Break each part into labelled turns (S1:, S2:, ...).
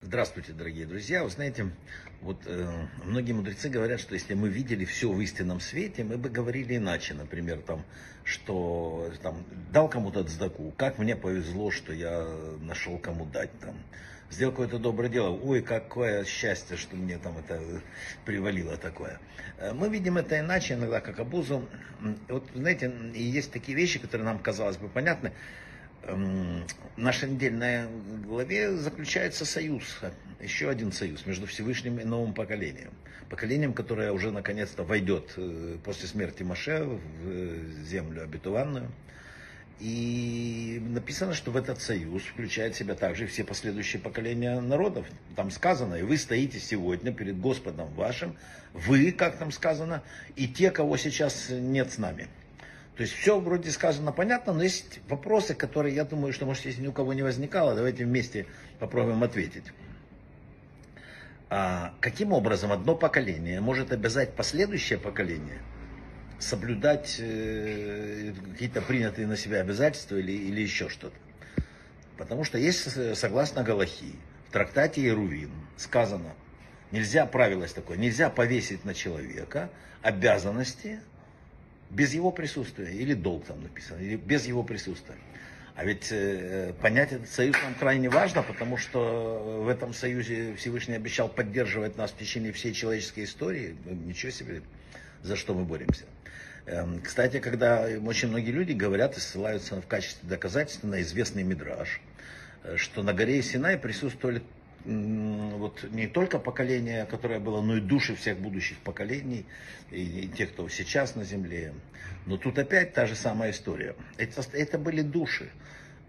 S1: Здравствуйте, дорогие друзья. Вы знаете, вот э, многие мудрецы говорят, что если мы видели все в истинном свете, мы бы говорили иначе. Например, там, что там, дал кому-то цдаку, как мне повезло, что я нашел кому дать. Там, сделал какое-то доброе дело, ой, какое счастье, что мне там это привалило такое. Э, мы видим это иначе, иногда как обузу. Вот, знаете, есть такие вещи, которые нам, казалось бы, понятны. Эм, нашей недельной главе заключается союз, еще один союз между Всевышним и новым поколением. Поколением, которое уже наконец-то войдет э, после смерти Маше в э, землю обетованную. И написано, что в этот союз включает в себя также все последующие поколения народов. Там сказано, и вы стоите сегодня перед Господом вашим, вы, как там сказано, и те, кого сейчас нет с нами. То есть все вроде сказано понятно, но есть вопросы, которые, я думаю, что, может, если ни у кого не возникало, давайте вместе попробуем ответить. А каким образом одно поколение может обязать последующее поколение соблюдать э, какие-то принятые на себя обязательства или, или еще что-то? Потому что есть, согласно Галахи, в трактате Иерувин сказано, нельзя, правило такое, нельзя повесить на человека обязанности без его присутствия, или долг там написано, или без его присутствия. А ведь э, понять этот союз нам крайне важно, потому что в этом союзе Всевышний обещал поддерживать нас в течение всей человеческой истории. Ну, ничего себе, за что мы боремся. Эм, кстати, когда очень многие люди говорят и ссылаются в качестве доказательства на известный мидраж, э, что на горе Синай присутствовали вот не только поколение, которое было, но и души всех будущих поколений, и, и тех, кто сейчас на земле. Но тут опять та же самая история. Это, это были души.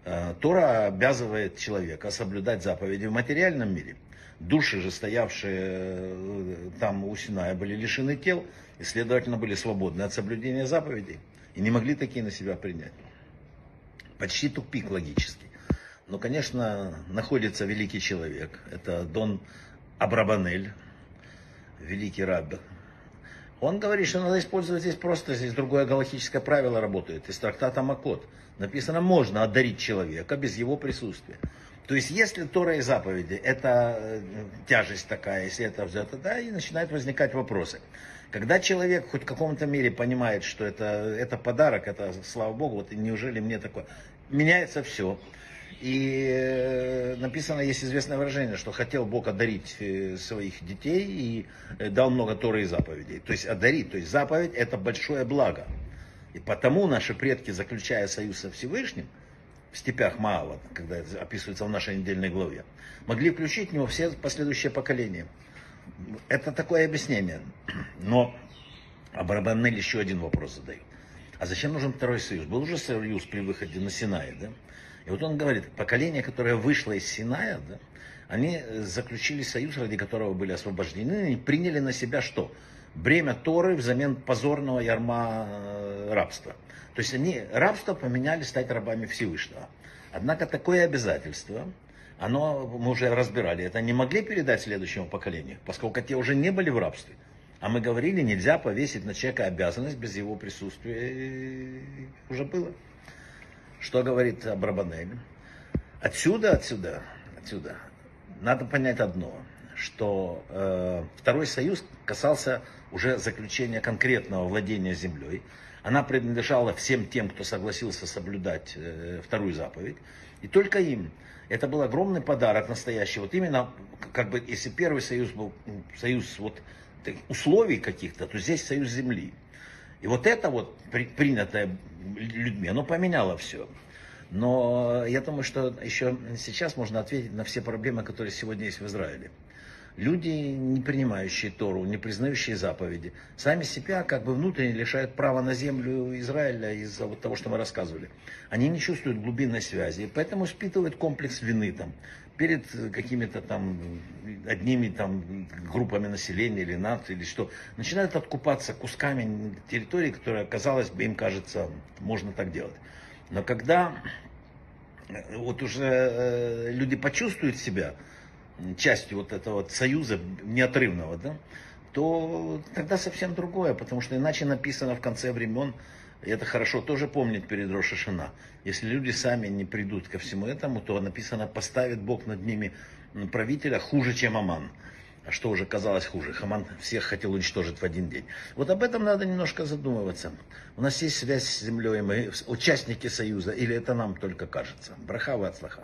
S1: А, Тора обязывает человека соблюдать заповеди в материальном мире. Души же, стоявшие э, там у Синая, были лишены тел, и, следовательно, были свободны от соблюдения заповедей. И не могли такие на себя принять. Почти тупик логический. Ну, конечно, находится великий человек. Это Дон Абрабанель, великий раб. Он говорит, что надо использовать здесь просто, здесь другое галактическое правило работает, из трактата Макот. Написано, можно одарить человека без его присутствия. То есть, если Тора и заповеди, это э, тяжесть такая, если это взято, да, и начинают возникать вопросы. Когда человек хоть в каком-то мере понимает, что это, это подарок, это, слава Богу, вот неужели мне такое, меняется все. И э, написано, есть известное выражение, что хотел Бог одарить э, своих детей и э, дал много Торы и заповедей. То есть одарить, то есть заповедь это большое благо. И потому наши предки, заключая союз со Всевышним, в степях Маала, когда это описывается в нашей недельной главе, могли включить в него все последующие поколения. Это такое объяснение. Но Абрабанель еще один вопрос задает. А зачем нужен второй союз? Был уже союз при выходе на Синай, да? И вот он говорит, поколение, которое вышло из Синая, да, они заключили союз, ради которого были освобождены, и приняли на себя что? Бремя Торы взамен позорного ярма э, рабства. То есть они рабство поменяли стать рабами Всевышнего. Однако такое обязательство, оно, мы уже разбирали, это не могли передать следующему поколению, поскольку те уже не были в рабстве. А мы говорили, нельзя повесить на человека обязанность без его присутствия. Уже было. Что говорит Абрабанель? Отсюда, отсюда, отсюда надо понять одно, что э, второй союз касался уже заключения конкретного владения землей. Она принадлежала всем тем, кто согласился соблюдать э, вторую заповедь, и только им. Это был огромный подарок настоящий. Вот именно, как бы, если первый союз был союз вот условий каких-то, то здесь союз земли. И вот это вот принятое людьми, оно поменяло все. Но я думаю, что еще сейчас можно ответить на все проблемы, которые сегодня есть в Израиле. Люди, не принимающие Тору, не признающие заповеди, сами себя как бы внутренне лишают права на землю Израиля из-за вот того, что мы рассказывали. Они не чувствуют глубинной связи, поэтому испытывают комплекс вины там, перед какими-то там одними там группами населения или НАТО или что. Начинают откупаться кусками территории, которая, казалось бы, им кажется, можно так делать. Но когда вот уже э, люди почувствуют себя, частью вот этого союза неотрывного, да, то тогда совсем другое, потому что иначе написано в конце времен, это хорошо тоже помнить перед Рошашина. Если люди сами не придут ко всему этому, то написано, поставит Бог над ними правителя хуже, чем Аман. А что уже казалось хуже? Хаман всех хотел уничтожить в один день. Вот об этом надо немножко задумываться. У нас есть связь с землей, мы участники Союза, или это нам только кажется? Браха в отслаха.